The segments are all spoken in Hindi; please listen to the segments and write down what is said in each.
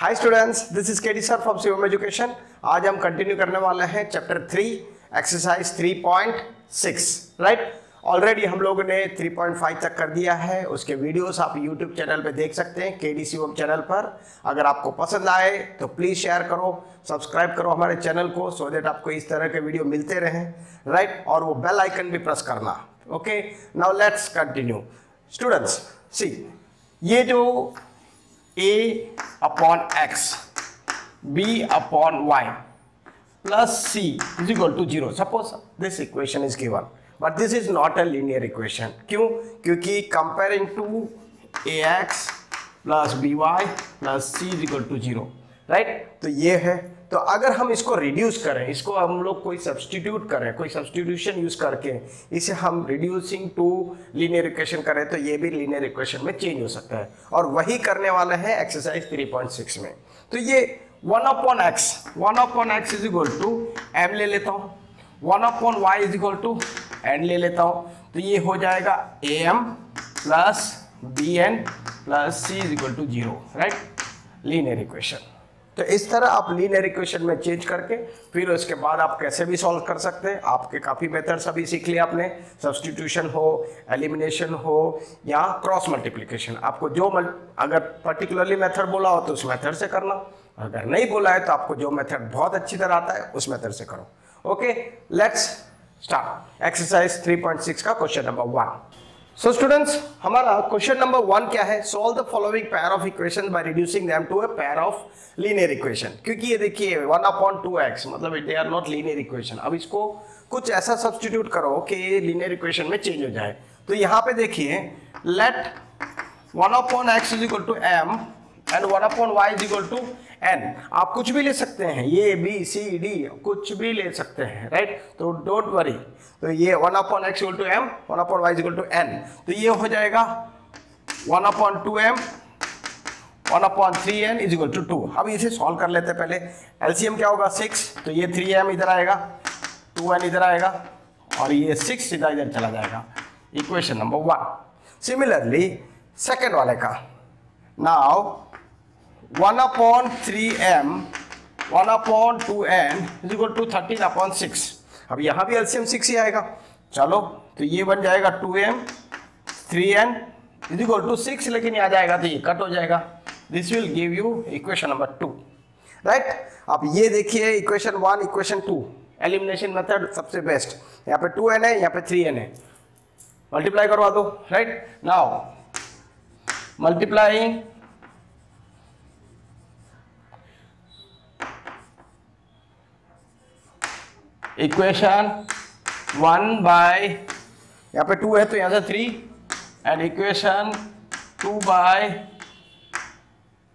Hi students this is KD sir from Shivam Education आज हम कंटिन्यू करने वाले हैं chapter three exercise 3.6 right already हम लोगों ने 3.5 तक कर दिया है। उसके वीडियोस आप यूट्यूब चैनल पे देख सकते हैं के डी चैनल पर। अगर आपको पसंद आए तो प्लीज़ शेयर करो सब्सक्राइब करो हमारे चैनल को सो देट आपको इस तरह के वीडियो मिलते रहें राइट और वो बेल आइकन भी प्रेस करना okay now let's continue students see ये जो a upon x b upon y plus c is equal to 0 suppose this equation is given but this is not a linear equation क्यों क्योंकि comparing to ax plus by plus c is equal to 0 right तो ये है तो अगर हम इसको रिड्यूस करें, इसको हम लोग कोई सब्सटीट्यूट करें, कोई सब्सटीट्यूशन यूज़ करके, इसे हम रिड्यूसिंग टू लीनियर इक्वेशन करें तो ये भी लीनियर इक्वेशन में चेंज हो सकता है। और वही करने वाला है एक्सरसाइज 3.6 में। तो ये one upon x one upon x is equal to m ले लेता हूँ। One upon y is equal to n ले लेता हूँ। तो ये हो जाएगा a m plus b n plus c is equal to zero right linear equation तो इस तरह आप लीनियर इक्वेशन में चेंज करके, फिर उसके बाद आप कैसे भी सॉल्व कर सकते हैं। आपके काफ़ी मेथड्स अभी सीख लिया आपने। सब्सटीट्यूशन हो एलिमिनेशन हो, या क्रॉस मल्टीप्लिकेशन आपको जो अगर पर्टिकुलरली मेथड बोला हो तो उस मेथड से करना। अगर नहीं बोला है तो आपको जो मेथड बहुत अच्छी तरह आता है, उस मेथड से करो। ओके लेट्स स्टार्ट एक्सरसाइज 3.6 का question number one so students हमारा क्वेश्चन नंबर वन क्या है? Solve the following pair of equation by reducing them to a pair of linear equation क्योंकि ये देखिए वन अपॉन टू एक्स मतलब they are not linear equation अब इसको कुछ ऐसा सब्सटीट्यूट करो कि ये लीनियर इक्वेशन में चेंज हो जाए। तो यहाँ पे देखिए let one upon x is equal to m and one upon y is equal to n आप कुछ भी ले सकते हैं, ये बी सी डी कुछ भी ले सकते हैं राइट तो डोंट वरी तो ये one upon x equal to m one upon y equal to n तो ये हो जाएगा one upon two m one upon three n is equal to two अब इसे सॉल्व कर लेते हैं पहले। एलसीएम क्या होगा? सिक्स तो ये थ्री एम इधर आएगा टू एन इधर आएगा, और ये सिक्स सीधा इधर चला जाएगा। Equation number one similarly second वाले का। Now one upon three m one upon two n is equal to thirteen upon six अब यहाँ भी एलसीएम सिक्स ही आएगा। चलो तो ये बन जाएगा two m three n is equal to six लेकिन यहाँ जाएगा तो ये कट हो जाएगा। This will give you equation number two right अब ये देखिए equation one equation two elimination method सबसे बेस्ट यहाँ पे टू एन है, यहाँ पे थ्री एन है। मल्टीप्लाई करवा दो right now multiplying equation one by यहाँ पे टू है तो यहाँ से three and equation two by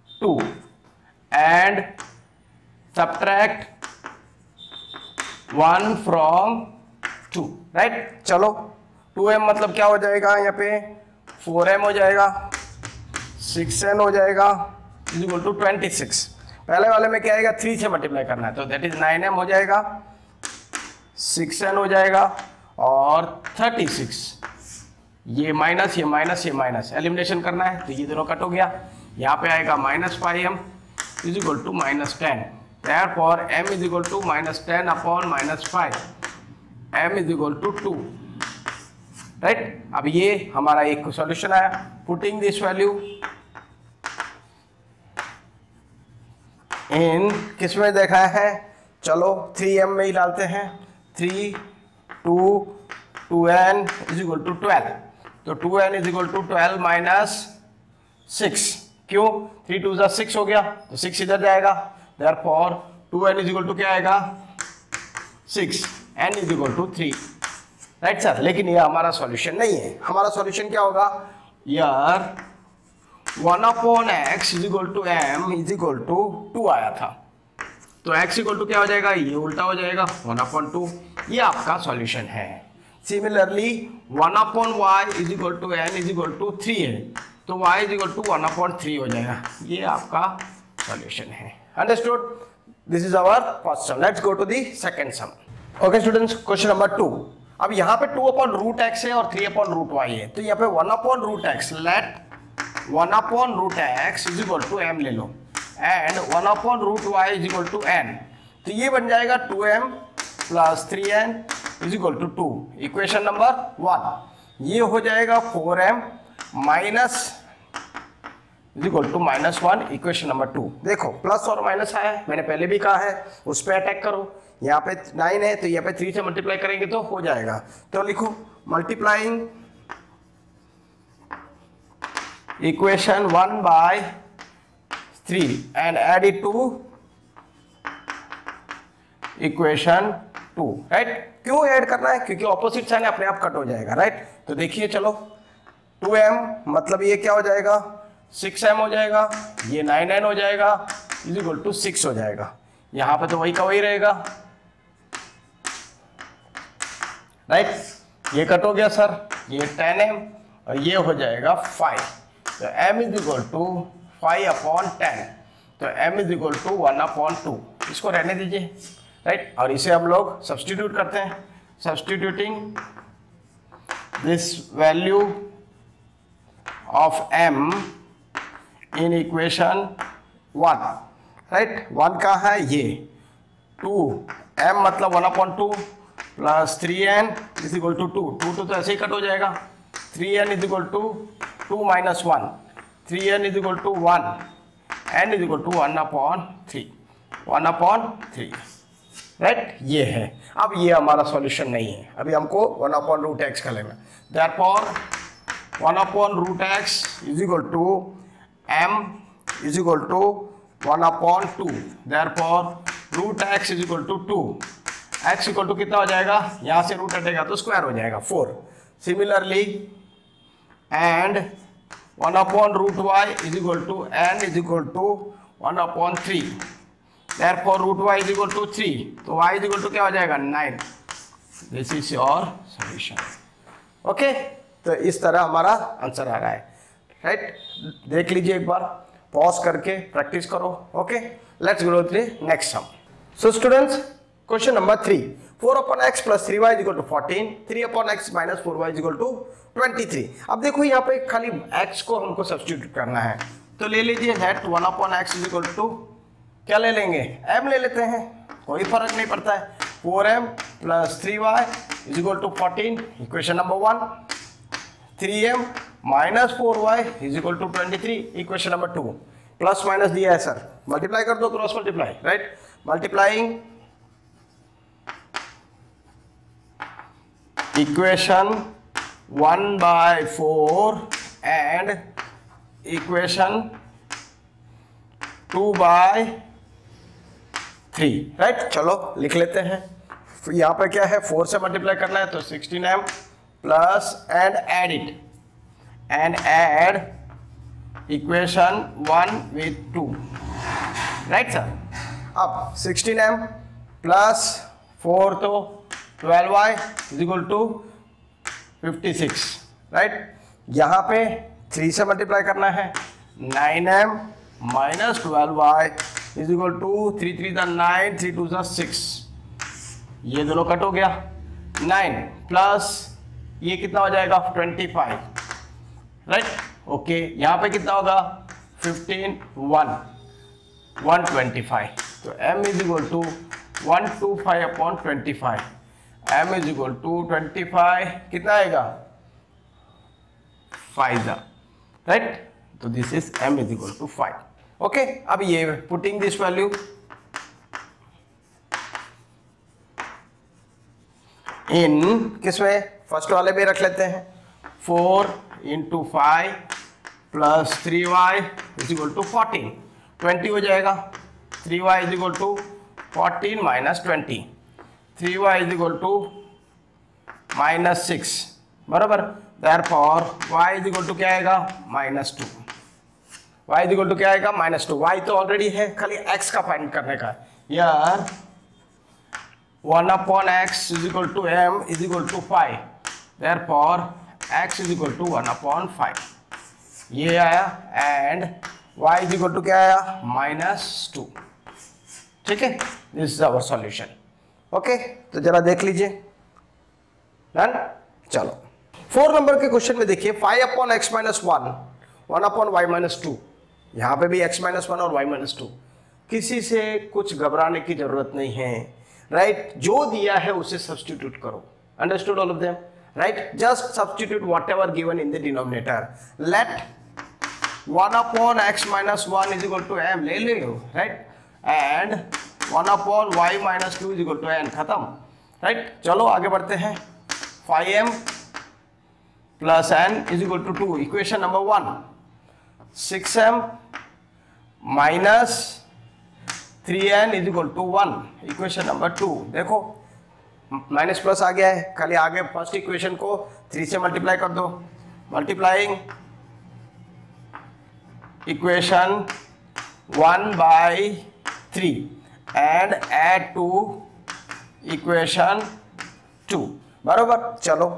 two and subtract one from two right चलो टू एम मतलब क्या हो जाएगा यहाँ पे? फोर एम हो जाएगा सिक्स एन हो जाएगा is equal to twenty six पहले वाले में क्या आएगा? थ्री से मल्टीप्लाई करना है तो दैट इज़ नाइन एम हो जाएगा. सिक्स एन हो जाएगा और थर्टी सिक्स। ये माइनस ये माइनस ये माइनस। एलिमिनेशन करना है तो ये दोनों कट हो गया। यहाँ पे आएगा minus five m is equal to minus ten. Therefore m is equal to minus ten upon minus five. M is equal to two. Right अब ये हमारा एक सॉल्यूशन आया। पुटिंग दिस वैल्यू इन किसमें देखा है? चलो थ्री एम में ही डालते हैं। Three two two n is equal to twelve तो two n is equal to twelve minus six क्यों? थ्री टू ज़ा सिक्स हो गया तो सिक्स इधर जाएगा। Therefore two n is equal to क्या आएगा? Six n is equal to three right sir लेकिन ये हमारा सॉल्यूशन नहीं है। हमारा सॉल्यूशन क्या होगा? यार one upon x is equal to m is equal to two आया था। तो x इक्वल टू क्या हो जाएगा? ये उल्टा हो जाएगा। वन अपॉन टू ये आपका सॉल्यूशन है। Similarly one upon y is equal to n is equal to three है। तो y is equal to one upon three हो जाएगा। ये आपका सॉल्यूशन है। Understood this is our first sum let's go to the second sum okay students question number two अब यहाँ पे टू अपॉन रूट एक्स है और थ्री अपॉन रूट वाई है। तो यहाँ पे one upon root x let one upon root x is equal to m ले लो। And one upon root y is equal to n तो ये बन जाएगा two m plus three n is equal to two equation number one ये हो जाएगा four m minus is equal to minus one equation number two देखो प्लस और माइनस आया है। मैंने पहले भी कहा है, उस पर अटैक करो। यहाँ पे नाइन है तो यहाँ पे थ्री से मल्टीप्लाई करेंगे तो हो जाएगा। तो लिखो multiplying equation 1 by 3 and add it to equation 2 right क्यों ऐड करना है? क्योंकि ऑपोजिट साइन अपने आप कट हो जाएगा राइट तो देखिए चलो 2m मतलब ये क्या हो जाएगा? 6m हो जाएगा, ये 9n हो जाएगा इज़ इक्वल टू 6 हो जाएगा। यहाँ पे तो वही का वही रहेगा। राइट ये कट हो गया सर ये 10m और ये हो जाएगा 5 तो m is equal to five upon ten तो m is equal to one upon two इसको रहने दीजिए राइट और इसे हम लोग सब्सटीट्यूट करते हैं। Substituting this value of m in equation one right one का है ये। टू एम मतलब one upon two plus three n is equal to two two two तो ऐसे ही कट हो जाएगा। Three n is equal to two minus one three n is equal to one n is equal to one upon three one upon three right ये है। अब ये हमारा सॉल्यूशन नहीं है। अभी हमको वन अपॉन रूट एक्स का लेना therefore one upon root x is equal to m is equal to one upon two therefore root x is equal to two x equal to कितना हो जाएगा? यहाँ से रूट हटेगा तो स्क्वायर हो जाएगा। Four similarly and 1 upon root y is equal to n is equal to 1 upon 3 therefore root y is equal to 3 तो y is equal to क्या हो जाएगा 9 this is your solution okay? तो इस तरह हमारा आंसर आ रहा है राइट right? देख लीजिए एक बार पॉज करके प्रैक्टिस करो okay let's go three next sum so students question number three four upon x plus three y equal to fourteen three upon x minus four y equal to twenty three अब देखो यहाँ पे खाली एक्स को हमको सब्सटीट्यूट करना है। तो ले लीजिए let one upon x is equal to क्या ले लेंगे? एम ले लेते हैं। कोई फ़र्क नहीं पड़ता है। Four m plus three y is to fourteen equation number one three m minus four y is equal to twenty three equation number two plus minus दिया है सर मल्टीप्लाई कर दो cross multiply right multiplying equation 1 by 4 and equation 2 by 3 right चलो, लिख लेते हैं। यहाँ पे क्या है? 4 से मल्टीप्लाई करना है तो 16 m plus and add it and add equation 1 with 2 right sir अब 16 एम प्लस 4 तो twelve y is equal to fifty six right यहाँ पे थ्री से मल्टीप्लाई करना है nine m minus twelve y is equal to three three the nine three two the six ये दोनों कट हो गया नाइन प्लस ये कितना हो जाएगा ट्वेंटी फाइव राइट ओके यहाँ पे कितना होगा? Fifteen one one twenty five तो m is equal to one two five upon twenty five m is equal to twenty five कितना आएगा? फाइव राइट तो this is m is equal to five okay अब ये पुटिंग दिस वैल्यू इन किसमें फ़र्स्ट वाले भी रख लेते हैं। Four into five plus three y is equal to fourteen twenty हो जाएगा। Three y is equal to fourteen minus twenty three y is equal to minus six, बराबर? Therefore y is equal to क्या आएगा? Minus two. Y is equal to क्या आएगा? Minus two. वाई तो ऑलरेडी है, खाली एक्स का फाइंड करने का। यार one upon x is equal to m is equal to five therefore x is equal to one upon five ये आया and y is equal to क्या आया? Minus two. ठीक है? This is our solution okay? तो जरा देख लीजिए। डन चलो। फोर नंबर के क्वेश्चन में देखिए five upon x minus one one upon y minus two यहाँ पे भी x माइनस वन और y माइनस टू किसी से कुछ घबराने की ज़रूरत नहीं है। Right right? जो दिया है उसे सब्सटीट्यूट करो। Understood all of them right just substitute whatever given in the denominator let one upon x minus one is equal to m ले लो। Right and one upon y minus two is equal to n खत्म। राइट चलो, आगे बढ़ते हैं। Five m plus n is equal to two equation number one six m minus three n is equal to one equation number two देखो माइनस प्लस आ गया है। खाली आगे फ़र्स्ट इक्वेशन को थ्री से मल्टीप्लाई कर दो। Multiplying equation one by three and add two equation two बरोबर? चलो।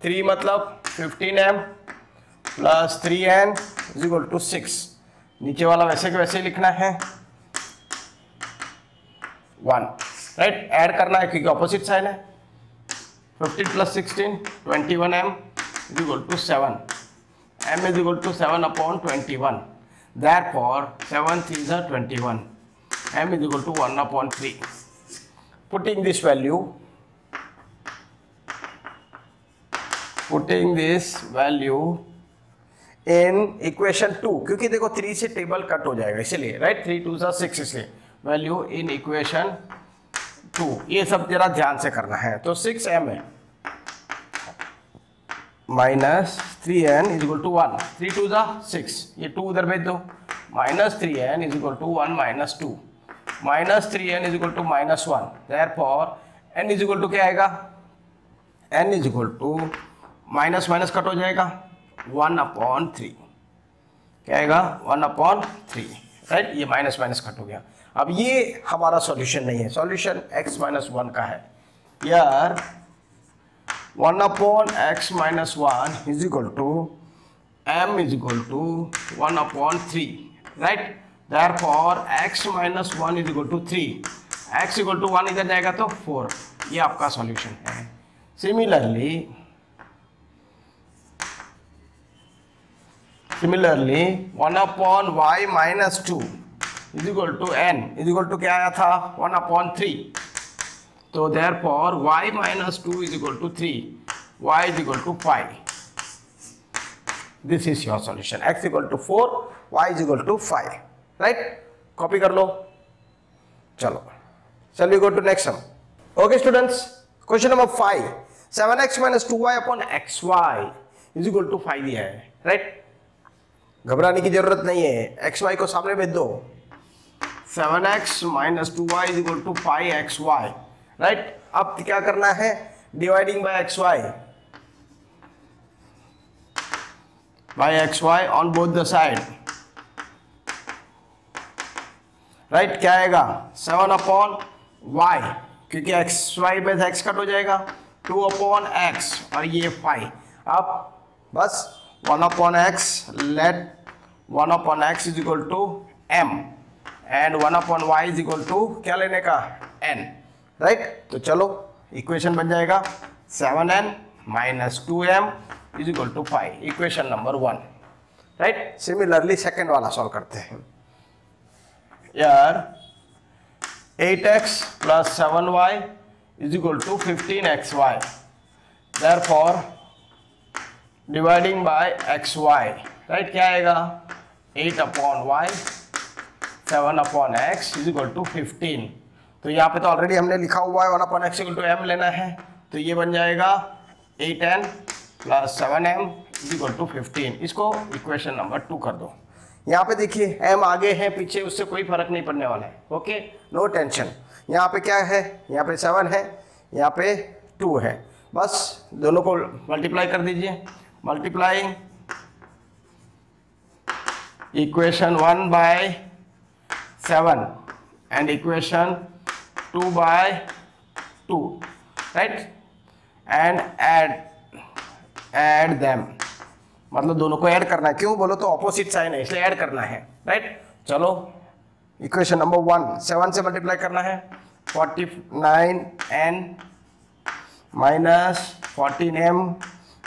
थ्री मतलब fifteen m plus three n is equal to six नीचे वाला वैसे के वैसे लिखना है। वन राइट ऐड करना है क्योंकि ऑपोजिट साइन है। Fifteen plus sixteen twenty one m is equal to seven m is equal to seven upon twenty one that for seven three ज़ा twenty one m is equal to one upon three putting this value putting this value in equation two क्योंकि देखो थ्री से टेबल कट हो जाएगा, इसलिए राइट थ्री टू सा इसलिए वैल्यू इन इक्वेशन टू ये सब जरा ध्यान से करना है। तो सिक्स एम है। Minus three n is equal to one three two six ये टू उधर भेज दो। Minus three n is equal to one minus two minus three n is equal to minus one. Therefore n is equal to क्या आएगा? N is equal to minus minus cut हो जाएगा। One upon three. क्या आएगा? One upon three. राइट ये माइनस माइनस कट हो गया। अब ये हमारा सॉल्यूशन नहीं है। सॉल्यूशन एक्स माइनस वन का है। यार one upon x minus one is equal to m is equal to one upon three. Right x minus one is equal to three x equal to one इधर जाएगा तो फोर ये आपका सॉल्यूशन है। Similarly similarly one upon y minus two is equal to n is equal to क्या आया था? वन अपॉन थ्री तो therefore y minus two is equal to three y is equal to five this is your solution x equal to four y is equal to five right copy कर लो. चलो. चलिए go to next sum okay students question number five seven x minus two y upon x y is equal to five दिया है राइट घबराने की ज़रूरत नहीं है. एक्स वाई को सामने भेज दो. Seven x minus two y is equal to five x y right अब क्या करना है? Dividing by x y by x y on both the right, क्या आएगा? सेवन अपॉन वाई क्योंकि एक्स वाई में एक्स कट हो जाएगा। टू अपॉन एक्स और ये फाइव। अब बस, one upon x let one upon x is equal to m and one upon y is equal to क्या लेने का? एन राइट तो चलो इक्वेशन बन जाएगा। Seven n minus two m is equal to five equation number one right similarly second वाला सॉल्व करते हैं। यार eight x plus seven y is equal to fifteen x y therefore dividing by x y right क्या आएगा? Eight upon y seven upon x is equal to fifteen तो यहाँ पे तो ऑलरेडी हमने लिखा हुआ है one upon x equal to m लेना है। तो ये बन जाएगा eight n plus seven m is equal to fifteen इसको इक्वेशन नंबर टू कर दो। यहाँ पे देखिए एम आगे है, पीछे उससे कोई फ़र्क नहीं पड़ने वाला है। ओके नो टेंशन यहाँ पे क्या है? यहाँ पे सेवन है, यहाँ पे टू है। बस, दोनों को मल्टीप्लाई कर दीजिए। Multiplying equation one by seven and equation two by two right and add add them मतलब दोनों को ऐड करना है। क्यों? बोलो तो ऑपोजिट साइन है, इसलिए ऐड करना है राइट चलो इक्वेशन नंबर वन सेवन से मल्टीप्लाई करना है। Forty nine n minus fourteen m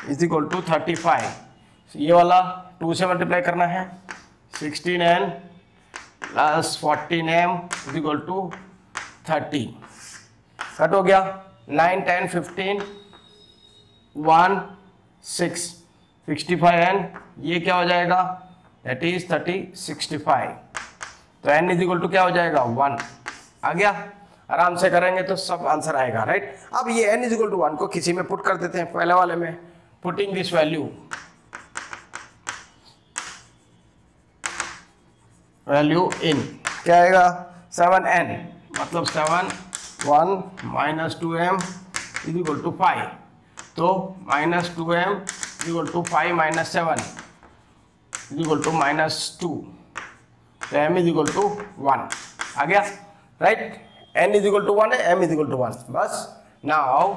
is equal to thirty five ये वाला टू से मल्टीप्लाई करना है। Sixteen n plus fourteen m is equal to thirty cut हो गया। Nine ten fifteen one six sixty five n, ये क्या हो जाएगा? That is thirty sixty five तो एन इज़ इक्वल टू क्या हो जाएगा? वन आ गया? आराम से करेंगे तो सब आंसर आएगा राइट अब ये n is equal to one को किसी में पुट कर देते हैं, पहले वाले में. Putting this value value in क्या आएगा? सेवन एन मतलब seven one minus two m is equal to five तो minus two m equal to five minus seven is equal to minus two तो m is equal to one आ गया? Right n is equal to one है m is equal to one बस ना आओ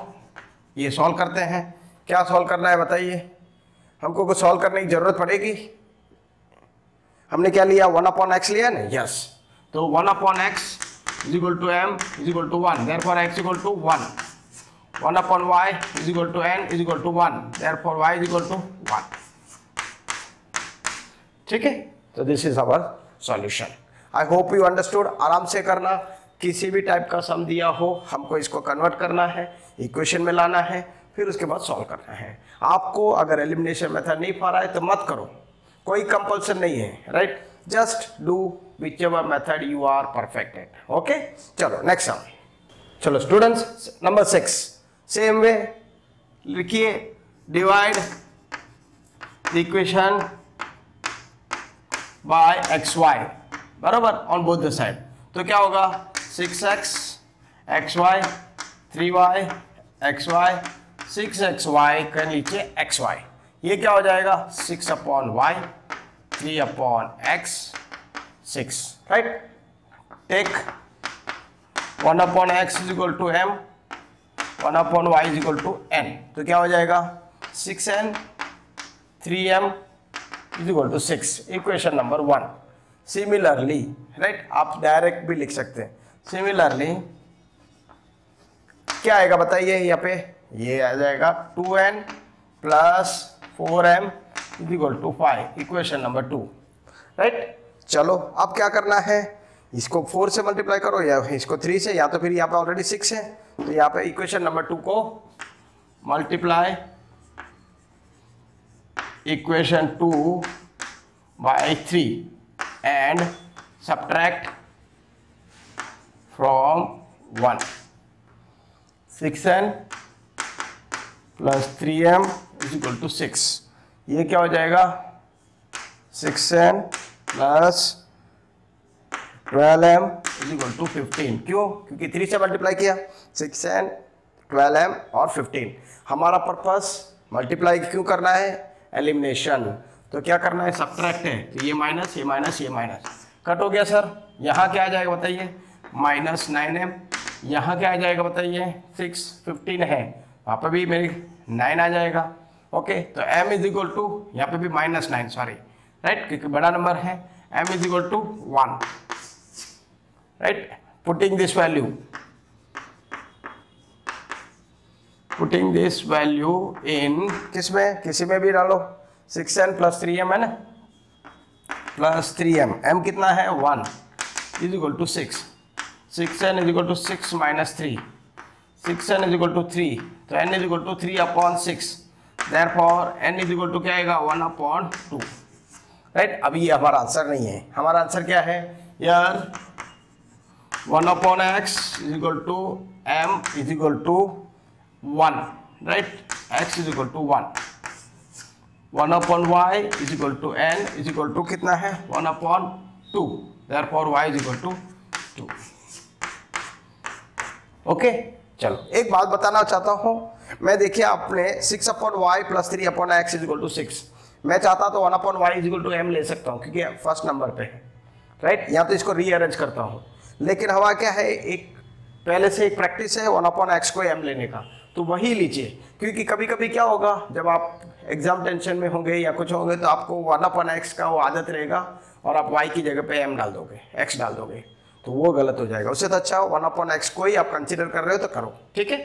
ये सॉल्व करते हैं। क्या सॉल्व करना है बताइए? हमको कुछ सॉल्व करने की ज़रूरत पड़ेगी? हमने क्या लिया? वन अपॉन एक्स लिया ना? यस तो one upon x is equal to m is equal to one therefore x equal to one one upon y is equal to n is equal to one therefore y is equal to one ठीक है? तो this is our solution I hope you understood आराम से करना। किसी भी टाइप का सम दिया हो, हमको इसको कन्वर्ट करना है इक्वेशन में लाना है, फिर उसके बाद सॉल्व करना है। आपको अगर एलिमिनेशन मेथड नहीं पा रहा है तो मत करो। कोई कंपल्सन नहीं है right just do whichever method you are perfect at okay चलो नेक्स्ट सम चलो students number six same way लिखिए divide equation by x y बराबर ऑन बोथ द साइड तो क्या होगा? Six x x y three y x y six x y के नीचे एक्स वाई ये क्या हो जाएगा? Six upon y three upon x six right take one upon x is equal to m one upon y is equal to n. तो क्या हो जाएगा? Six n, three m is equal to six. Equation number one. Similarly right आप डायरेक्ट भी लिख सकते हैं। सिमिलरली, क्या आएगा बताइए यहाँ पे? ये आ जाएगा two n plus four m is equal to five. Equation number two. Right चलो, अब क्या करना है? इसको फोर से मल्टीप्लाई करो, या इसको थ्री से, या तो फिर यहाँ पे ऑलरेडी सिक्स है। तो यहाँ पे इक्वेशन नंबर टू को multiply equation 2 by 3 and subtract from 1 6n plus 3m is equal to 6 ये क्या हो जाएगा? 6n plus 12m is equal to 15 क्यों? क्योंकि थ्री से मल्टीप्लाई किया 6n 12m और 15 हमारा पर्पस मल्टीप्लाई क्यों करना है? एलिमिनेशन तो क्या करना है? सब्ट्रैक्ट है. तो ये माइनस ये माइनस ये माइनस कट हो गया सर यहाँ क्या आ जाएगा बताइए? माइनस नाइन एम यहाँ क्या आ जाएगा बताइए? सिक्स फिफ्टीन है. वहाँ पर भी मेरी नाइन आ जाएगा. ओके तो एम इज़ इक्वल टू यहाँ पे भी माइनस नाइन सॉरी राइट क्योंकि बड़ा नंबर है. M is equal to one right putting this value putting this value in किसमें? किसी में भी डालो। Six n plus three m है ना? प्लस थ्री एम एम कितना है? One is equal to six six n is equal to six minus three six n is equal to three तो n is equal to three upon six therefore n is equal to क्या आएगा? वन अपॉन टू राइट अभी ये हमारा आंसर नहीं है। हमारा आंसर क्या है? यार one upon x is equal to m is equal to one right x is equal to one one upon y is equal to n is equal to कितना है? One upon two therefore y is equal to two two चलो। एक बात बताना चाहता हूँ। मैं देखिए आपने six upon y plus three upon x is equal to six मैं चाहता तो one upon y is equal to m ले सकता हूँ क्योंकि फ़र्स्ट नंबर पे है। राइट या तो इसको रीअरेंज करता हूँ। लेकिन हवा क्या है? एक पहले से एक प्रैक्टिस है वन अपॉन एक्स को एम लेने का। तो वही लीजिए, क्योंकि कभी कभी क्या होगा, जब आप एग्ज़ाम टेंशन में होंगे या कुछ होंगे तो आपको वन अपॉन एक्स का वो आदत रहेगा और आप वाई की जगह पे एम डाल दोगे एक्स डाल दोगे। तो वो गलत हो जाएगा। उससे तो अच्छा हो वन अपॉन एक्स को ही आप कंसिडर कर रहे हो तो करो, ठीक है?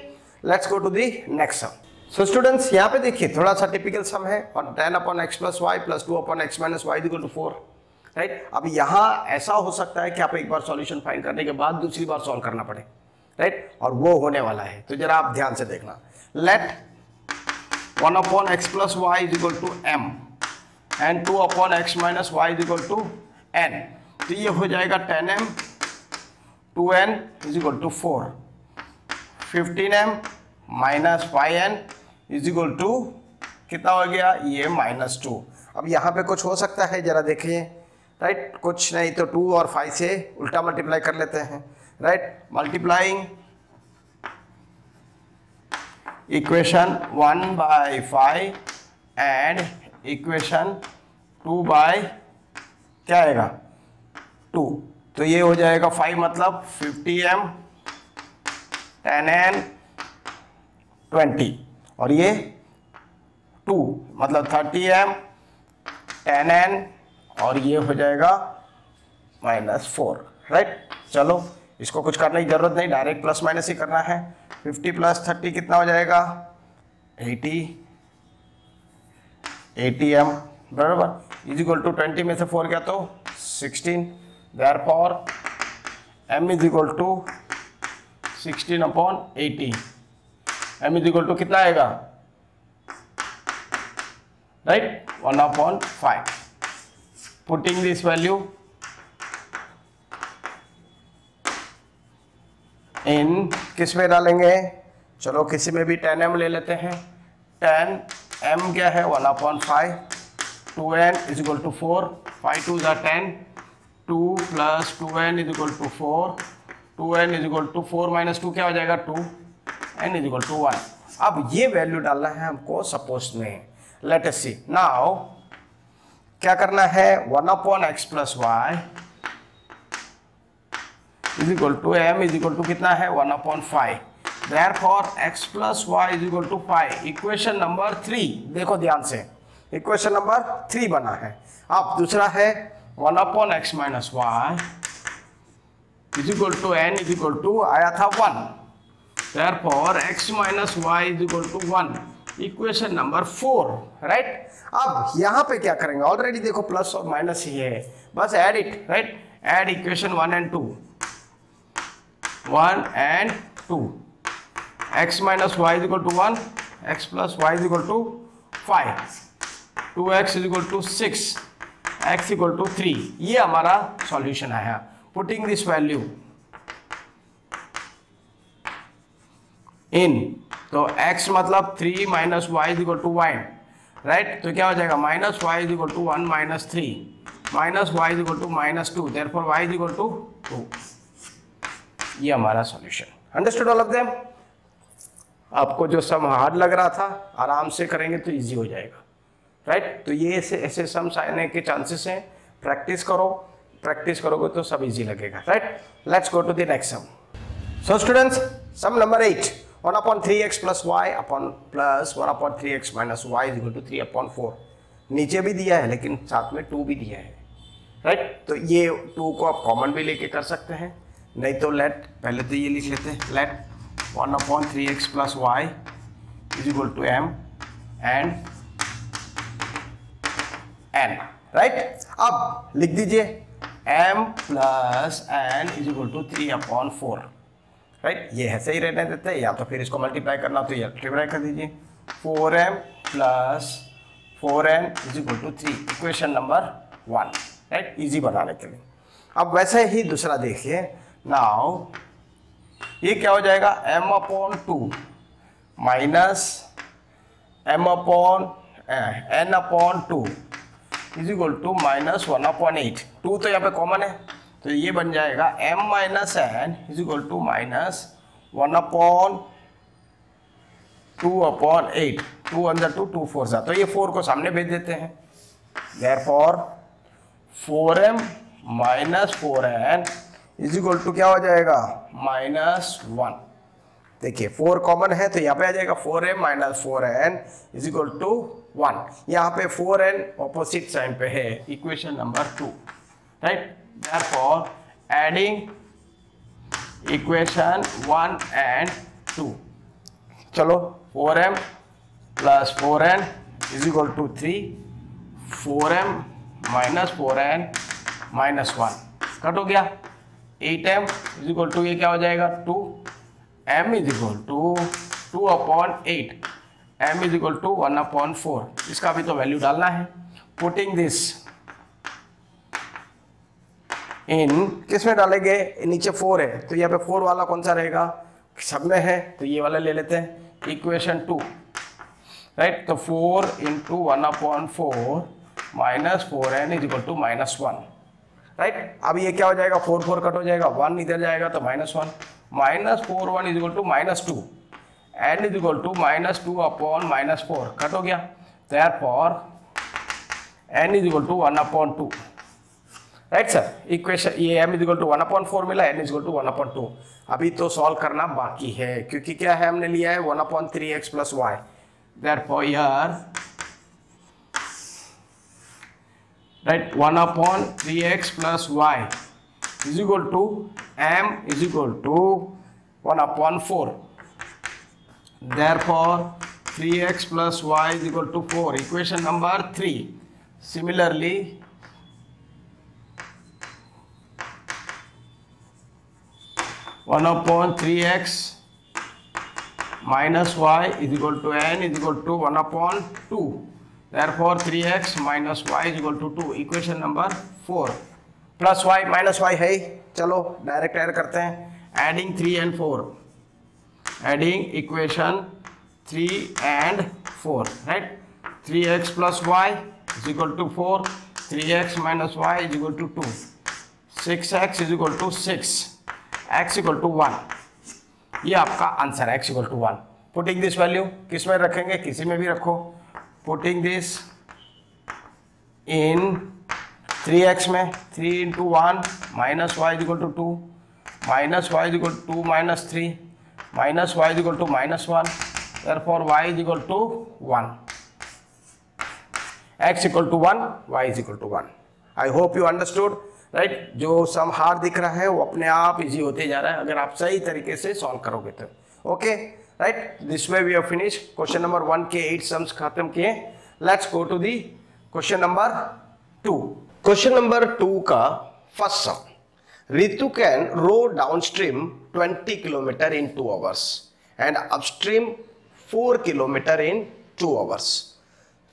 Let's go to the next sum so students यहाँ पे देखिए, थोड़ा सा टिपिकल सम है। और ten upon x plus y plus two upon x minus y equal to four right अब यहाँ ऐसा हो सकता है कि आप एक बार सॉल्यूशन फाइंड करने के बाद दूसरी बार सॉल्व करना पड़े। राइट और वो होने वाला है। तो जरा आप ध्यान से देखना। Let one upon x plus y is equal to m and two upon x minus y is equal to n तो ये हो जाएगा ten m two n is equal to four fifteen m minus five n is equal to कितना हो गया? ये माइनस टू अब यहाँ पे कुछ हो सकता है, जरा देखिए। राइट? कुछ नहीं तो टू और फाइव से उल्टा मल्टीप्लाई कर लेते हैं। Right? Multiplying equation one by five and equation two by क्या आएगा? टू तो ये हो जाएगा फाइव मतलब fifty m ten n twenty और ये टू मतलब थर्टी एम टेन एन और ये हो जाएगा माइनस फोर राइट चलो, इसको कुछ करने की ज़रूरत नहीं डायरेक्ट प्लस माइनस ही करना है। फिफ्टी प्लस थर्टी कितना हो जाएगा? एटी एटी एम बराबर? इज़ इक्वल टू ट्वेंटी में से फोर गया तो sixteen therefore m is equal to sixteen upon eighty m is equal to कितना आएगा? Right one upon five putting this value in किसमें डालेंगे? चलो किसी में भी टेन एम ले लेते हैं। टेन एम क्या है? One upon five two n is equal to four five two ज़ा ten two plus two n is equal to four two n is equal to four minus two क्या हो जाएगा? Two n is equal to one अब ये वैल्यू डालना है हमको सपोज़ में। लेट अस सी नाउ क्या करना है? One upon x plus y is equal to m is equal to कितना है? One upon five. Therefore x plus y is equal to five. Equation number three देखो ध्यान से। इक्वेशन नंबर थ्री बना है। अब दूसरा है, one upon x minus y is equal to n is equal to आया था one. Therefore x minus y is equal to 1 equation number four right अब यहाँ पे क्या करेंगे? ऑलरेडी देखो प्लस और माइनस ही है। बस add it right add equation one and two one and two x minus y is equal to one x plus y is two five two x is equal to six x equal to three ये हमारा सॉल्यूशन आया। Putting this value in. तो x मतलब three minus y is equal to wine right तो क्या हो जाएगा? Minus y is equal to one minus three minus y is equal to minus two therefore y is equal to two ये हमारा solution understood all of them आपको जो सम हार्ड लग रहा था, आराम से करेंगे तो इजी हो जाएगा. राइट तो ये ऐसे ऐसे सम्स आने के चांसेस हैं. प्रैक्टिस करो. प्रैक्टिस करोगे तो सब इजी लगेगा. Right let's go to the next sum so students sum number eight 1 upon 3x plus y upon plus 1 upon 3x minus y is equal to 3 upon 4 नीचे भी दिया है, लेकिन साथ में टू भी दिया है। Right right? तो ये टू को आप कॉमन भी लेके कर सकते हैं। नहीं तो लेट पहले तो ये लिख लेते हैं। Let one upon three x plus y is equal to m and n right अब लिख दीजिए। M plus n is equal to three upon four right? ये ऐसे ही रहने देते हैं, या तो फिर इसको मल्टीप्लाई करना तो ये मल्टीप्लाई कर दीजिए। Four m plus four n is equal to three equation number one right easy बनाने के लिए। अब वैसे ही दूसरा देखिए। नाउ ये क्या हो जाएगा? M upon two minus m upon n upon two is equal to minus one upon eight two तो यहाँ पे कॉमन है। तो ये बन जाएगा m minus n is equal to minus one upon two upon eight two अंदर टू टू फोर सा तो ये फोर को सामने भेज देते हैं। Therefore four m minus four n is equal to क्या हो जाएगा? माइनस वन देखिए फोर कॉमन है तो यहाँ पे आ जाएगा four m minus four n is equal to one यहाँ पे फोर एन ऑपोजिट साइन पे है। Equation number two right therefore, adding equation 1 and 2 चलो 4m plus 4n is equal to 3 4m minus 4n minus one cut हो गया. Eight m is equal to ये क्या हो जाएगा? Two m is equal to two upon eight m is equal to one upon four इसका भी तो वैल्यू डालना है. पुटिंग दिस इन किसमें डालेंगे नीचे फोर है। तो यहाँ पे फोर वाला कौन सा रहेगा? सब में है। तो ये वाला ले लेते हैं। इक्वेशन टू राइट तो four into one upon four minus four n is equal to minus one right अब ये क्या हो जाएगा? फोर फोर कट हो जाएगा। वन इधर जाएगा तो minus one minus four one is equal to minus two n is equal to minus two upon minus four cut हो गया। Therefore n is equal to one upon two right sir equation ये m is equal to one upon four मिला n is equal to one upon two अभी तो सॉल्व करना बाकी है, क्योंकि क्या है, हमने लिया है one upon three x plus y therefore your right 1 upon 3x plus y is equal to m is equal to 1 upon 4 therefore 3x plus y is equal to 4 equation number 3 one upon three x minus y is equal to n is equal to one upon two therefore three x minus y equal to two equation number four plus y minus y है चलो डायरेक्ट ऐड करते हैं. Adding three and four adding equation three and four right three x plus y equal to four three x minus y is equal to two six x is equal to six x equal to one ये आपका आंसर है x equal to one putting this value किसमें रखेंगे? किसी में भी रखो। Putting this in three x में three into one minus y equal to two minus y equal to minus three minus y equal to minus one therefore y equal to one x equal to one y equal to one I hope you understood right जो सम हार दिख रहा है, वो अपने आप इजी होते जा रहा है, अगर आप सही तरीके से सॉल्व करोगे तो। ओके राइट दिस में we finish question number one के एट सम्स खत्म किए। Let's go to the question number two question number two का first sum Ritu can row downstream twenty kilometre in two hours and upstream four kilometre in two hours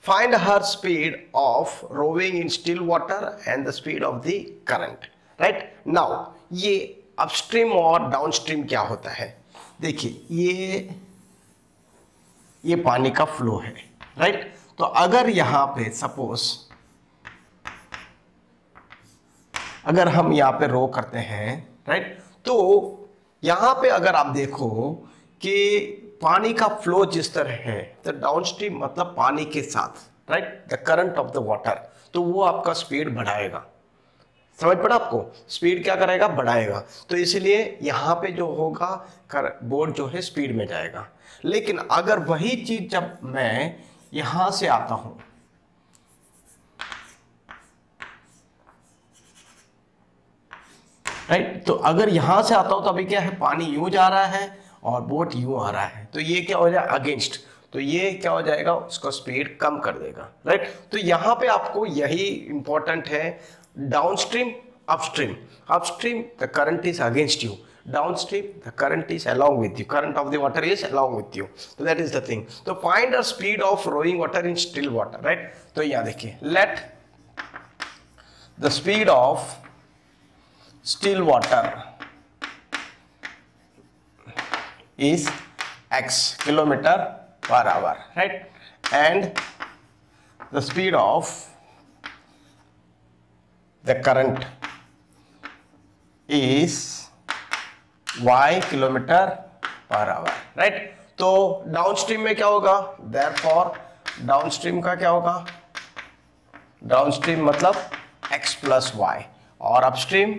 Find her speed of rowing in still water and the speed of the current. Right? Now, ये upstream और downstream क्या होता है देखिए ये ये पानी का फ्लो है राइट तो अगर यहाँ पे सपोज़ अगर हम यहाँ पे रो करते हैं राइट तो यहाँ पे अगर आप देखो कि पानी का फ्लो जिस तरह है तो डाउन स्ट्रीम मतलब पानी के साथ right the current of the water तो वो आपका स्पीड बढ़ाएगा। समझ पड़ा आपको? स्पीड क्या करेगा? बढ़ाएगा। तो इसलिए यहाँ पे जो होगा, कर बोर्ड जो है स्पीड में जाएगा। लेकिन अगर वही चीज़ जब मैं यहाँ से आता हूँ राइट तो अगर यहाँ से आता हूँ तो अभी क्या है? पानी यूँ जा रहा है। और बोट यू आ रहा है। तो ये क्या हो जाए अगेंस्ट? तो ये क्या हो जाएगा, उसका स्पीड कम कर देगा राइट तो यहाँ पे आपको यही इंपॉर्टेंट है downstream upstream upstream the current is against you downstream the current is along with you current of the water is along with you तो दैट इज़ द थिंग तो find the speed of rowing water in still water right तो यहाँ देखिए let the speed of still water is x kilometer per hour, right? And the speed of the current is y kilometre per hour right तो डाउनस्ट्रीम में क्या होगा? देर फॉर डाउनस्ट्रीम का क्या होगा? डाउनस्ट्रीम मतलब x प्लस वाई और upstream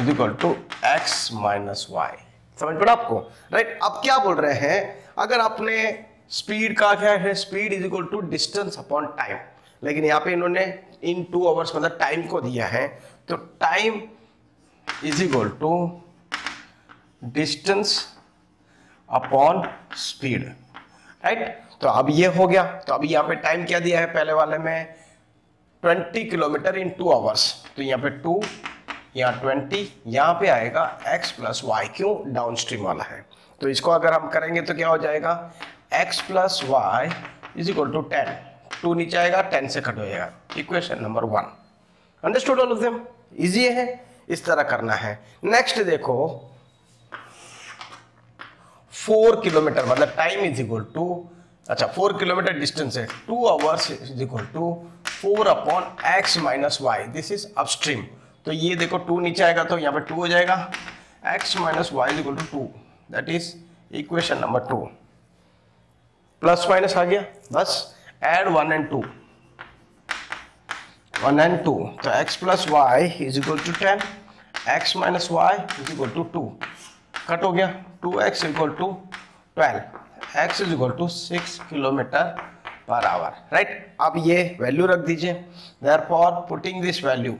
is equal to x minus y. समझ पड़ा आपको? राइट अब क्या बोल रहे हैं? अगर आपने स्पीड का क्या है? Speed is equal to distance upon time. लेकिन यहाँ पे इन्होंने इन टू आवर्स मतलब टाइम को दिया है। तो time is equal to distance upon speed. Right तो अब ये हो गया। तो अभी यहाँ पे टाइम क्या दिया है? पहले वाले में 20 किलोमीटर इन टू आवर्स। तो यहाँ पे टू यहाँ ट्वेंटी यहाँ पे आएगा x प्लस वाई क्यों? डाउन स्ट्रीम वाला है। तो इसको अगर हम करेंगे तो क्या हो जाएगा? X plus y is equal to ten two नीचे आएगा टेन से कट हो जाएगा। Equation number one understood all of them easy है? इस तरह करना है। नेक्स्ट देखो। फोर किलोमीटर मतलब टाइम इज़ इक्वल टू अच्छा फोर किलोमीटर डिस्टेंस है। Two hours is equal to four upon x minus y this is upstream तो ये देखो टू नीचे आएगा तो यहाँ पे टू हो जाएगा। X minus y equal to two that is equation number two plus minus आ गया। बस add one and two one and two तो x plus y is equal to ten x minus y is equal to two cut हो गया। Two x equal to twelve x is equal to six kilometre per hour right अब ये वैल्यू रख दीजिए। Therefore putting this value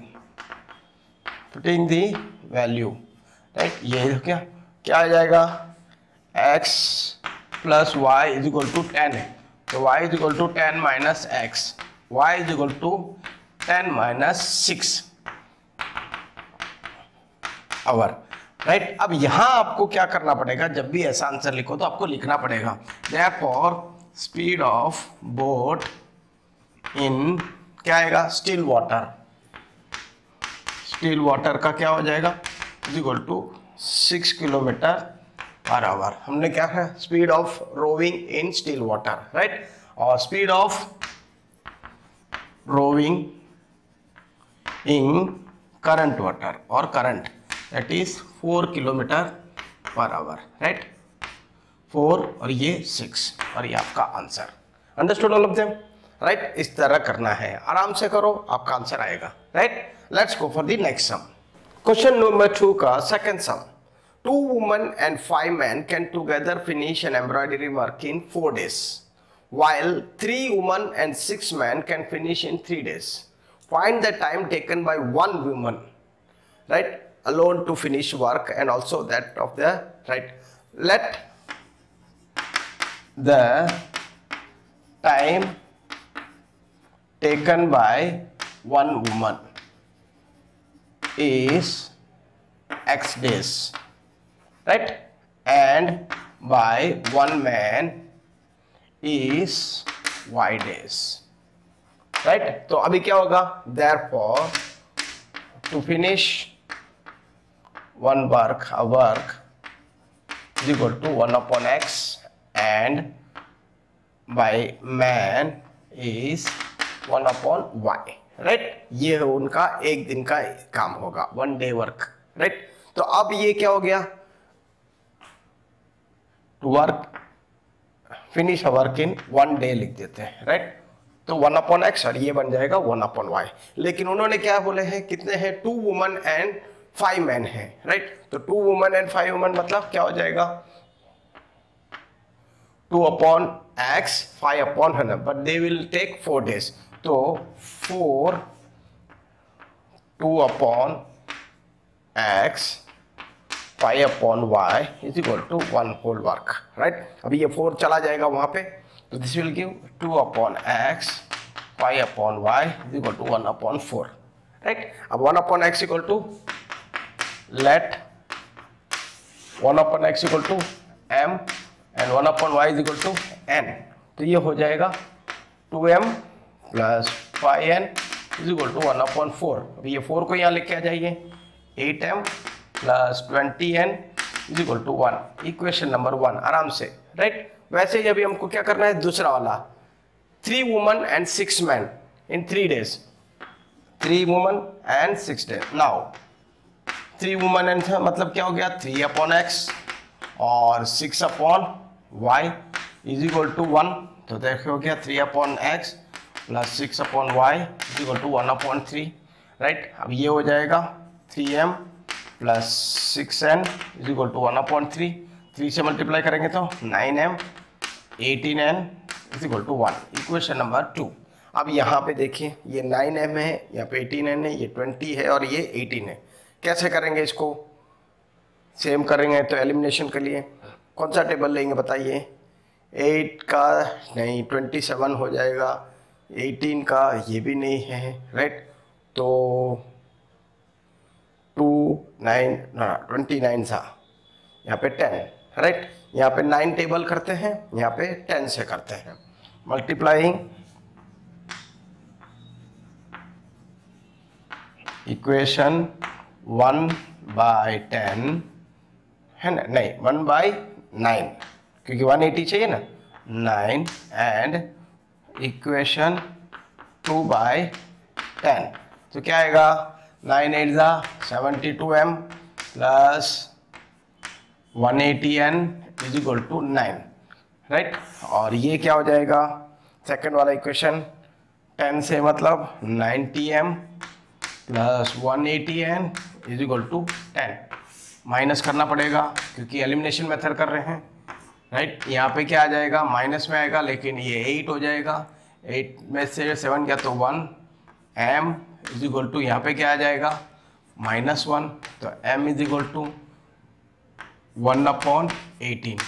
putting the value right ये क्या? क्या आ जाएगा? X plus y is equal to ten तो y is equal to ten minus x y is equal to ten minus six hour right अब यहाँ आपको क्या करना पड़ेगा? जब भी ऐसा आंसर लिखो तो आपको लिखना पड़ेगा। For speed of boat in क्या आएगा? स्टिल वाटर स्टील वाटर का क्या हो जाएगा? Is equal to six kilometre per hour हमने क्या है speed of rowing in still water right और speed of rowing in current water और current that is four kilometre per hour right four और ये सिक्स और ये आपका answer understood all of them right इस तरह करना है। आराम से करो, आपका आंसर आएगा right Let's go for the next sum. Question number two ka second sum. Two women and five men can together finish an embroidery work in four days, while three women and six men can finish in three days. Find the time taken by one woman, right, alone to finish work and also that of the right. Let the time taken by one woman is x days right and by one man is y days right तो अभी क्या होगा therefore to finish one work a work is equal to 1 upon x and by man is 1 upon y Right ये उनका एक दिन का काम होगा वन डे वर्क राइट तो अब ये क्या हो गया? Work finish work in one day लिख देते हैं. राइट तो वन अपॉन एक्स और ये बन जाएगा वन अपॉन वाई लेकिन उन्होंने क्या बोले हैं? कितने हैं? Two woman and five man है. राइट तो two woman and five woman मतलब क्या हो जाएगा? Two upon x five upon hundred but they will take four days तो four two upon x five upon y is equal to one whole work right अभी ये फोर चला जाएगा वहाँ पे तो this will give two upon x five upon y is equal to one upon four right अब one upon x equal to let one upon x equal to m and one upon y is equal to n तो ये हो जाएगा two m plus five n is equal to one upon four अभी ये फोर को यहाँ लेके आ जाइए। Eight m plus twenty n is equal to one equation number one आराम से राइट वैसे ही अभी हमको क्या करना है? दूसरा वाला। Three woman and six man in three days three woman and six days now three woman and मतलब क्या हो गया? थ्री अपॉन एक्स और six upon y is equal to one तो देखो हो गया three upon x plus six upon y equal to one upon three, right? अब ये हो जाएगा three m plus six n is equal to one upon three. Three से मल्टीप्लाई करेंगे तो nine m, eighteen n is equal to one. Equation number two. अब यहाँ पे देखिए, ये नाइन एम है, यहाँ पे एटीन एन है, ये ट्वेंटी है और ये एटीन है। कैसे करेंगे इसको? सेम करेंगे तो एलिमिनेशन के लिए। कौन सा टेबल लेंगे बताइए? एट का, नहीं, ट्वेंटी सेवन हो जाएगा। 18 का ये भी नहीं है राइट तो टू नाइन ट्वेंटी नाइन सा। यहाँ पे टेन राइट यहाँ पे नाइन टेबल करते हैं, यहाँ पे टेन से करते हैं। Multiplying equation one by ten, है ना? नहीं, वन बाय नाइन, क्योंकि वन एटी चाहिए ना? Nine and equation two by ten. तो क्या आएगा? नाइन एट ज़ा seventy two m plus one eighty n is equal to nine. Right? और ये क्या हो जाएगा? सेकेंड वाला इक्वेशन, टेन से मतलब ninety m plus one eighty n is equal to ten. Minus करना पड़ेगा, क्योंकि एलिमिनेशन मेथड कर रहे हैं। Right right? यहाँ पे क्या आ जाएगा? माइनस में आएगा, लेकिन ये एट हो जाएगा। एट में से सेवन गया तो one m is equal to यहाँ पे क्या आ जाएगा? माइनस वन तो m is equal to one upon eighteen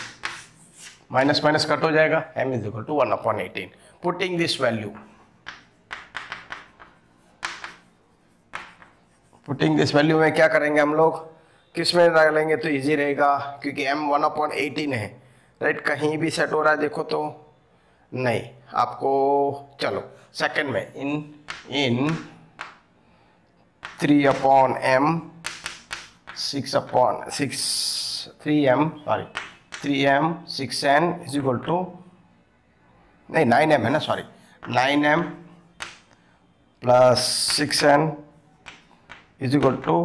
minus minus cut हो जाएगा। M is equal to one upon eighteen putting this value putting this value में क्या करेंगे हम लोग? किसमें डालेंगे तो इजी रहेगा, क्योंकि एम वन अपॉन एटीन है। राइट कहीं भी सेट हो रहा है, देखो तो नहीं, आपको, चलो सेकंड में in in three upon m six upon six three m sorry three m six n is equal to नहीं नाइन एम है ना sorry nine m plus six n is equal to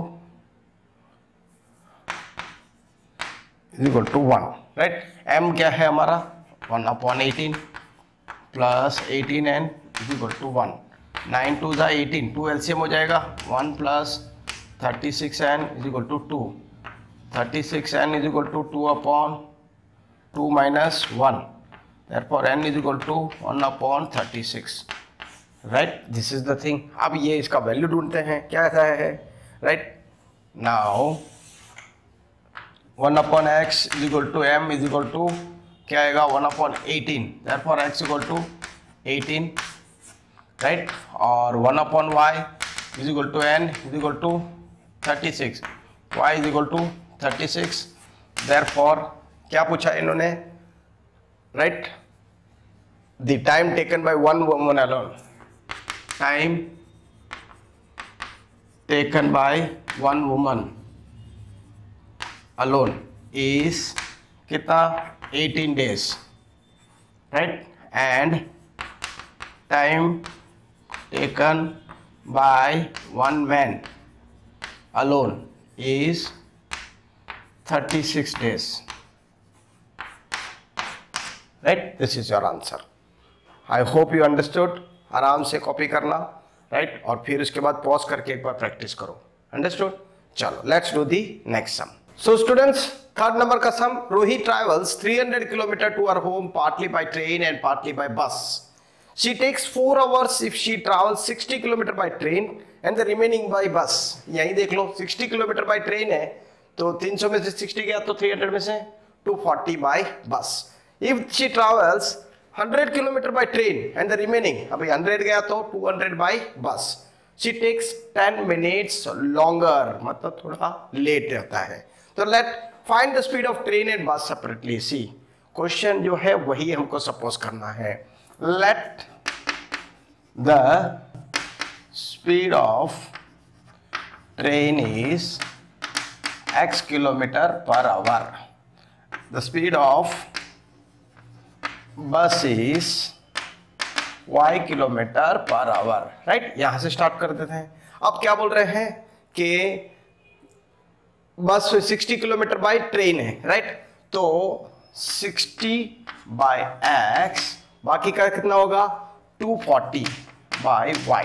is equal to one right m क्या है हमारा? One upon eighteen plus eighteen n equal to one nine two ज़ा एटीन टू एलसीएम हो जाएगा. One plus thirty six n is equal to two thirty six n is equal to two upon two minus one therefore, n is to one upon thirty six right this is the thing अब ये इसका वैल्यू ढूंढते हैं. क्या ऐसा है? Right now one upon x is equal to m is equal to क्या आएगा? One upon eighteen. Therefore x equal to eighteen right और one upon y is equal to n is equal to thirty six. Y is equal to thirty six. Therefore क्या पूछा इन्होंने? Right the time taken by one woman alone time taken by one woman. Alone is कितना? Eighteen days right and time taken by one man alone is thirty six days right this is your answer I hope you understood आराम से कॉपी करना राइट right? और फिर उसके बाद पॉज करके एक बार प्रैक्टिस करो. अंडरस्टूड चलो let's do the next sum students third number का sum Roohi travels 300 kilometer to our home partly by train and partly by bus she takes 4 hours if she travels 60 kilometer by train and the remaining by bus. यही देख लो 60 किलोमीटर by train है तो 300 में से 60 गया तो 300 में से 240 by bus. If she travels 100 kilometer by train and the remaining अभी 100 गया तो 200 बाय बस शी टेक्स 10 मिनट्स लॉन्गर मतलब थोड़ा लेट रहता है. तो let find the speed of train and bus separately see question जो है, वही हमको सपोज़ करना है. Let the speed of train is x kilometer per hour the speed of bus is y kilometer per hour right यहाँ से स्टार्ट कर देते हैं. अब क्या बोल रहे हैं? कि बस 60 किलोमीटर बाय ट्रेन है राइट तो 60 बाय एक्स बाकी का कितना होगा? 240 by y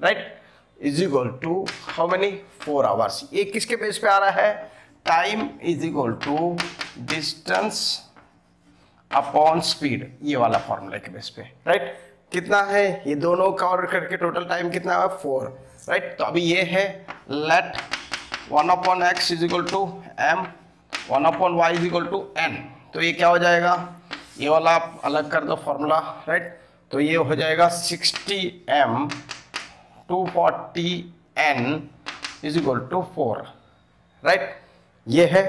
right is equal to how many four hours ये किसके बेस पे आ रहा है? Time is equal to distance upon speed ये वाला फॉर्मूला के बेस पे राइट कितना है? ये दोनों कवर करके टोटल टाइम कितना है? फोर राइट तो अभी ये है let one upon x is equal to m, one upon y is equal to n. तो ये क्या हो जाएगा? ये वाला आप अलग कर दो फॉर्मूला राइट तो ये हो जाएगा 60 m, two forty n is equal to four right ये है,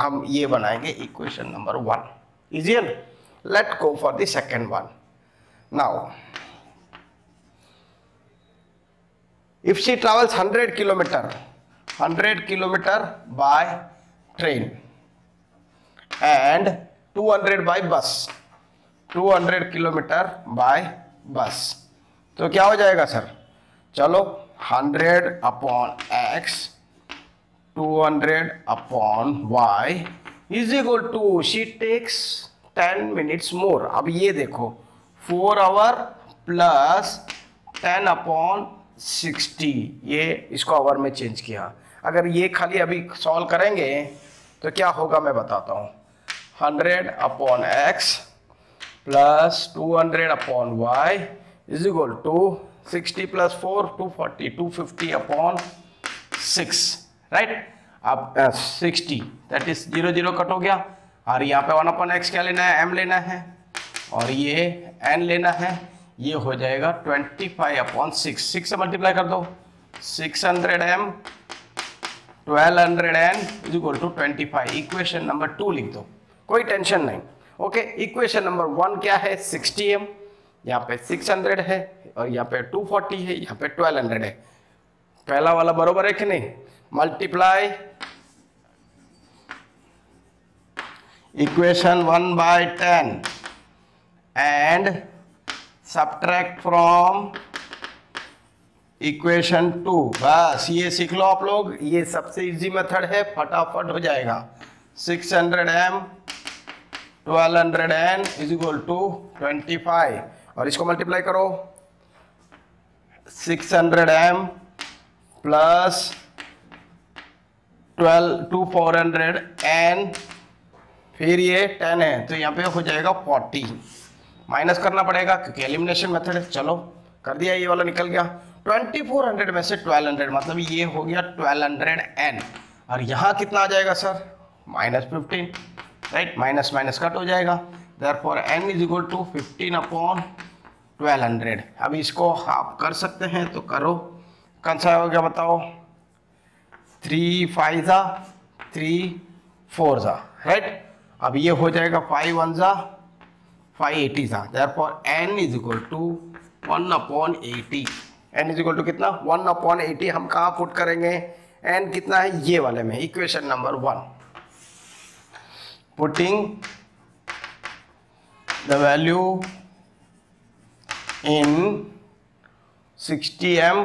हम ये बनाएँगे equation number one easier let go for the second one now if she travels 100 kilometer 100 kilometer by train and 200 by bus 200 kilometer bye bus तो क्या हो जाएगा, सर? चलो 100 upon x 200 upon y is equal to she takes 10 minutes more अब ये देखो 4 आवर प्लस 10 अपॉन 60 ये इसको आवर में चेंज किया। अगर ये खाली अभी सॉल्व करेंगे तो क्या होगा मैं बताता हूँ। 100 upon x plus 200 upon y is equal to 60 plus 4 240 250 upon six right अब sixty that is zero zero cut हो गया। और यहाँ पे वन अपॉन एक्स क्या लेना है? एम लेना है। और ये एन लेना है। ये हो जाएगा twenty five upon six six से मल्टीप्लाई कर दो। Six hundred m hundred is equal to twenty five equation number two लिख दो। कोई टेंशन नहीं। ओके इक्वेशन नंबर वन क्या है? सिक्सटी एम यहाँ पे सिक्स हंड्रेड है और यहाँ पे टू फोर्टी है, यहाँ पे ट्वेल्व हंड्रेड है। पहला वाला बरोबर है कि नहीं? Multiply equation 1 by 10 and subtract from equation two. बस ये सीख लो आप लोग। ये सबसे इजी मेथड है फटाफट हो जाएगा। 600 hundred m twelve hundred n is equal to twenty five और इसको मल्टीप्लाई करो। 600 hundred m plus twelve two four hundred n फिर ये टेन है। तो यहाँ पे हो जाएगा फोर्टी माइनस करना पड़ेगा क्योंकि एलिमिनेशन मेथड है। चलो कर दिया ये वाला निकल गया। ट्वेंटी फोर हंड्रेड में से ट्वेल्व हंड्रेड मतलब ये हो गया ट्वेल्व हंड्रेड एन। और यहाँ कितना आ जाएगा sir? Minus fifteen right minus minus cut हो जाएगा। Therefore n is equal to fifteen upon twelve hundred. अब इसको आप कर सकते हैं तो करो। कौन सा हो गया बताओ? थ्री फाइव ज़ा, थ्री फोर ज़ा राइट अब ये हो जाएगा फाइव वन ज़ा, फाइव एटी ज़ा। Therefore n is equal to one upon eighty n is equal to कितना? वन अपॉन एटी हम कहाँ पुट करेंगे? एन कितना है? ये वाले में equation number one putting the value in sixty m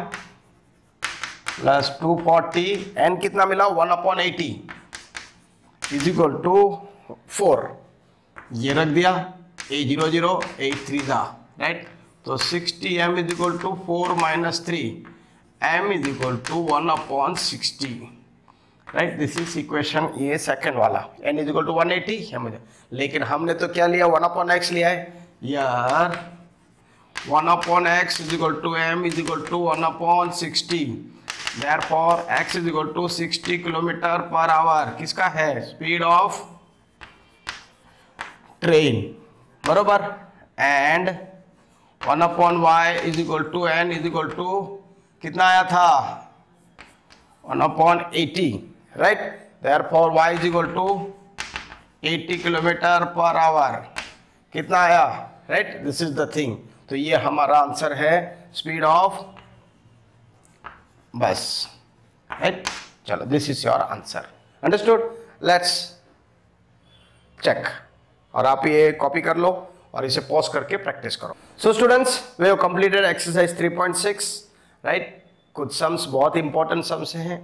plus two forty n कितना मिला? One upon eighty is equal to four ये रख दिया ए ज़ीरो ज़ीरो एट थ्री था राइट तो sixty m is equal to four minus three m is equal to one upon sixty right this is equation ये सेकंड वाला. N is equal to one eighty मुझे लेकिन हमने तो क्या लिया? वन अपॉन एक्स लिया है। यार one upon x is equal to m is equal to one upon sixty therefore, x is equal to 60 kilometer per hour किसका है? स्पीड ऑफ़ ट्रेन बरोबर? And one upon y is equal to n is equal to कितना आया था? One upon eighty right therefore y is equal to eighty kilometer per hour कितना आया? Right this is the thing तो ये हमारा आंसर है स्पीड ऑफ़ बस। राइट चलो this is your answer understood let's check और आप ये कॉपी कर लो और इसे पॉज करके प्रैक्टिस करो। So students we have completed exercise 3.6 right कुछ सम्स बहुत इंपॉर्टेंट सम्स हैं।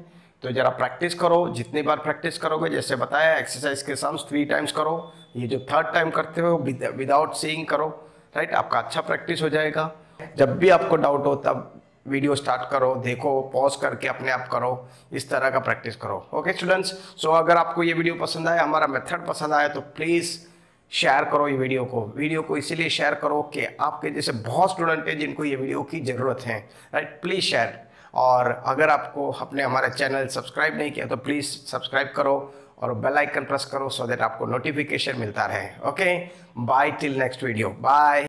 तो जरा प्रैक्टिस करो, जितनी बार प्रैक्टिस करोगे, जैसे बताया एक्सरसाइज के सम्स थ्री टाइम्स करो, ये जो थर्ड टाइम करते हो विदाउट सीइंग करो राइट आपका अच्छा प्रैक्टिस हो जाएगा। जब भी आपको डाउट हो, तब वीडियो स्टार्ट करो, देखो पॉज करके अपने आप करो, इस तरह का प्रैक्टिस करो। ओके स्टूडेंट्स सो अगर आपको ये वीडियो पसंद आया, हमारा मेथड पसंद आया तो प्लीज़ शेयर करो ये वीडियो को। वीडियो को इसीलिए शेयर करो कि आपके जैसे बहुत स्टूडेंट हैं जिनको ये वीडियो की ज़रूरत है। राइट प्लीज़ शेयर और अगर आपको अपने हमारा चैनल सब्सक्राइब नहीं किया तो प्लीज़ सब्सक्राइब करो और बेल आइकन प्रेस करो सो देट आपको नोटिफिकेशन मिलता रहे। Okay bye till next video bye